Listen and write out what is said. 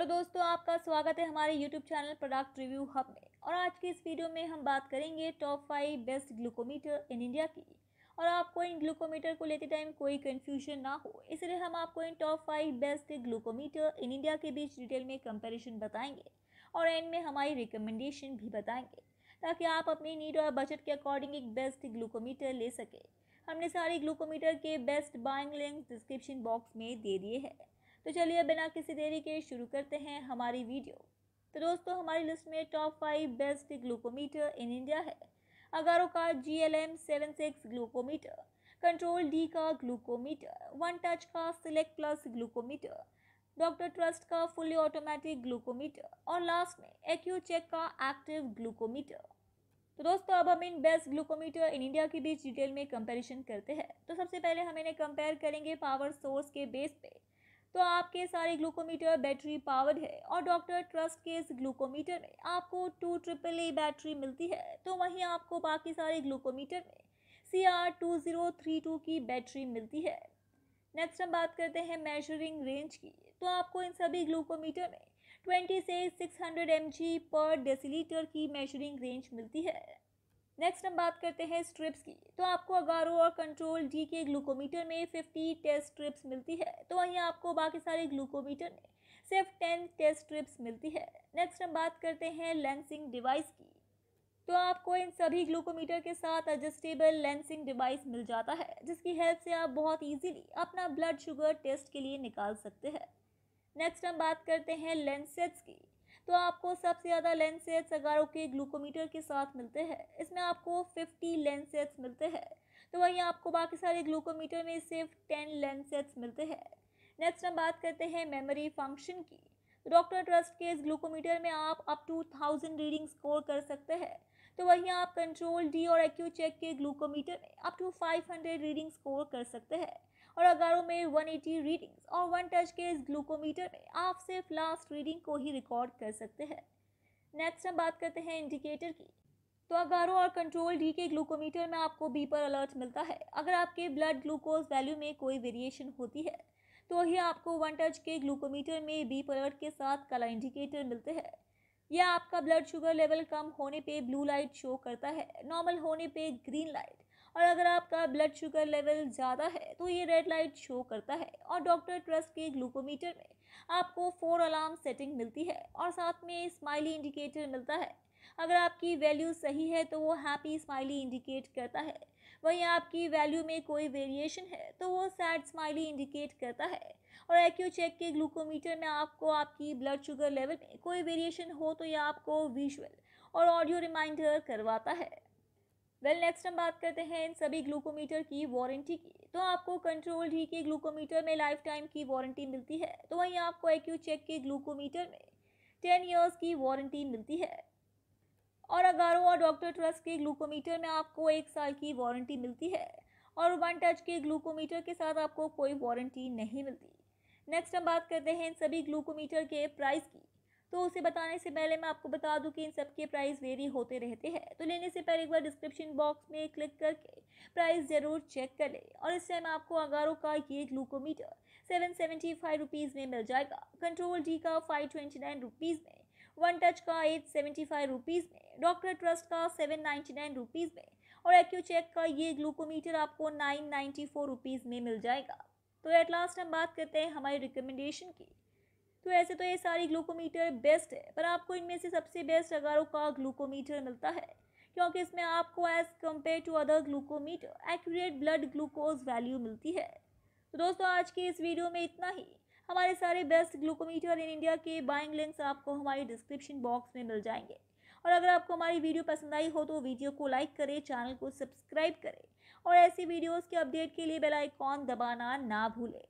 Hello दोस्तों, आपका स्वागत है हमारे YouTube channel product review hub में। और आज की इस वीडियो में हम बात करेंगे top five best glucometer in India की। और आपको इन ग्लूकोमीटर को लेते टाइम कोई कंफ्यूजन ना हो, इसलिए हम आपको इन top five best glucometer in India के बीच डिटेल में कंपेरिजन बताएँगे। और एंड में हमारी रिकमेंडेशन भी बताएँगे, ताकि आप अपनी नीड और बजट के अकॉर्डिंग एक बेस्ट ग्लूकोमीटर ले सके। हमने सारी ग्लूकोमीटर के best buying link description box में दे दिए हैं। तो चलिए बिना किसी देरी के शुरू करते हैं हमारी वीडियो। तो दोस्तों, हमारी लिस्ट में top five best glucometer in India है। अगारो का G L M seven six glucometer control D का ग्लूकोमीटर वन टच का select plus glucometer doctor trust का फुली ऑटोमेटिक ग्लूकोमीटर और लास्ट में एक्यू चेक का एक्टिव ग्लूकोमीटर तो दोस्तों, अब हम इन बेस्ट ग्लूकोमीटर इन इंडिया के बीच डिटेल में कंपैरिजन करते हैं। तो सबसे पहले हम इन्हें कंपेयर करेंगे पावर सोर्स के बेस पे। तो आपके सारे ग्लूकोमीटर बैटरी पावर्ड है और डॉक्टर ट्रस्ट के इस ग्लूकोमीटर में आपको टू ट्रिपल ए बैटरी मिलती है तो वहीं आपको बाकी सारे ग्लूकोमीटर में C R two zero three two की बैटरी मिलती है। नेक्स्ट हम बात करते हैं मेजरिंग रेंज की तो आपको इन सभी ग्लूकोमीटर में 20 से सिक्स हंड्रेड एम जी पर डेसीलीटर की मेजरिंग रेंज मिलती है। नेक्स्ट हम बात करते हैं स्ट्रिप्स की। तो आपको अगारो और कंट्रोल डी के ग्लूकोमीटर में 50 टेस्ट स्ट्रिप्स मिलती है। तो वहीं आपको बाकी सारे ग्लूकोमीटर में सिर्फ़ टेन टेस्ट स्ट्रिप्स मिलती है। नेक्स्ट हम बात करते हैं लेंसिंग डिवाइस की। तो आपको इन सभी ग्लूकोमीटर के साथ एडजस्टेबल लेंसिंग डिवाइस मिल जाता है, जिसकी हेल्प से आप बहुत इजीली अपना ब्लड शुगर टेस्ट के लिए निकाल सकते हैं। नेक्स्ट हम बात करते हैं लेंसेट्स की। तो आपको सबसे ज़्यादा लेंसेट्स अगारो के ग्लूकोमीटर के साथ मिलते हैं। इसमें आपको 50 लेंसेट्स मिलते हैं। तो वहीं आपको बाकी सारे ग्लूकोमीटर में सिर्फ़ 10 लेंसेट्स मिलते हैं। नेक्स्ट हम बात करते हैं मेमोरी फ़ंक्शन की। डॉक्टर ट्रस्ट के इस ग्लूकोमीटर में आप up to thousand reading score कर सकते हैं। तो वहीं आप कंट्रोल डी और एक्यू चेक के ग्लूकोमीटर में अप टू 500 रीडिंग स्कोर कर सकते हैं। और अगारों में 180 रीडिंग्स और वन टच के इस ग्लूकोमीटर में आप सिर्फ़ लास्ट रीडिंग को ही रिकॉर्ड कर सकते हैं। नेक्स्ट हम बात करते हैं इंडिकेटर की। तो अगारो और कंट्रोल डी के ग्लूकोमीटर में आपको बी पर अलर्ट मिलता है। अगर आपके ब्लड ग्लूकोज वैल्यू में कोई वेरिएशन होती है तो ही आपको वन टच के ग्लूकोमीटर में बी पर अलर्ट के साथ कला इंडिकेटर मिलते हैं। यह आपका ब्लड शुगर लेवल कम होने पे ब्लू लाइट शो करता है। नॉर्मल होने पे ग्रीन लाइट और अगर आपका ब्लड शुगर लेवल ज़्यादा है तो ये रेड लाइट शो करता है और डॉक्टर ट्रस्ट के ग्लूकोमीटर में आपको फोर अलार्म सेटिंग मिलती है और साथ में स्माइली इंडिकेटर मिलता है। अगर आपकी वैल्यू सही है तो वो हैप्पी स्माइली इंडिकेट करता है। वहीं आपकी वैल्यू में कोई वेरिएशन है तो वो सैड स्माइली इंडिकेट करता है। और एक्यू चेक के ग्लूकोमीटर में आपको आपकी ब्लड शुगर लेवल में कोई वेरिएशन हो तो यह आपको विजुअल और ऑडियो रिमाइंडर करवाता है। वेल नेक्स्ट हम बात करते हैं इन सभी ग्लूकोमीटर की वारंटी की। तो आपको कंट्रोल डी के ग्लूकोमीटर में लाइफ टाइम की वारंटी मिलती है। तो वहीं आपको एक्यू चेक के ग्लूकोमीटर में टेन ईयर्स की वारंटी मिलती है। और अगारो और डॉक्टर ट्रस्ट के ग्लूकोमीटर में आपको एक साल की वारंटी मिलती है। और वन टच के ग्लूकोमीटर के साथ आपको कोई वारंटी नहीं मिलती। नेक्स्ट हम बात करते हैं इन सभी ग्लूकोमीटर के प्राइस की। तो उसे बताने से पहले मैं आपको बता दूँ कि इन सब के प्राइस वेरी होते रहते हैं। तो लेने से पहले एक बार डिस्क्रिप्शन बॉक्स में क्लिक करके प्राइस ज़रूर चेक कर ले और इस टाइम आपको अगारो का ये glucometer seven seventy five rupees में मिल जाएगा। कंट्रोल डी का फाइव ट्वेंटी नाइन रुपीज़ में वन टच का एट सेवेंटी फाइव रुपीज़ में डॉक्टर ट्रस्ट का सेवन नाइन्टी नाइन रुपीज़ में और एक्यू चेक का ये ग्लूकोमीटर आपको नाइन नाइन्टी फोर रुपीज़ में मिल जाएगा। तो एट लास्ट हम बात करते हैं हमारी रिकमेंडेशन की। तो ऐसे तो ये सारी ग्लूकोमीटर बेस्ट है, पर आपको इनमें से सबसे बेस्ट अगारो का ग्लूकोमीटर मिलता है, क्योंकि इसमें आपको as compare to other glucometer accurate blood glucose value मिलती है। तो दोस्तों, आज की इस वीडियो में इतना ही। हमारे सारे बेस्ट ग्लूकोमीटर इन इंडिया के बाइंग लिंक्स आपको हमारी डिस्क्रिप्शन बॉक्स में मिल जाएँगे। और अगर आपको हमारी वीडियो पसंद आई हो तो वीडियो को लाइक करें चैनल को सब्सक्राइब करें और ऐसी वीडियोस के अपडेट के लिए बेल आइकॉन दबाना ना भूलें।